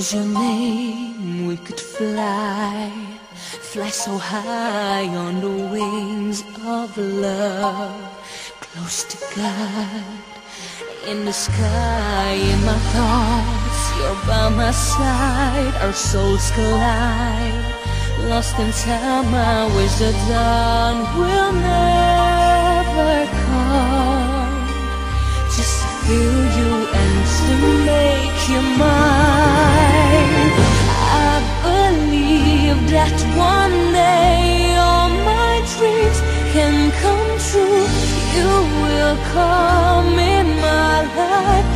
calls your name, we could fly, fly so high on the wings of love, close to God, in the sky, in my thoughts, you're by my side, our souls collide, lost in time, I wish the dawn will never come, just to feel you and to make you mine. Can come true. You will come in my life,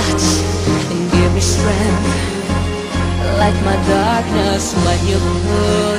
touch and give me strength. Like my darkness when you put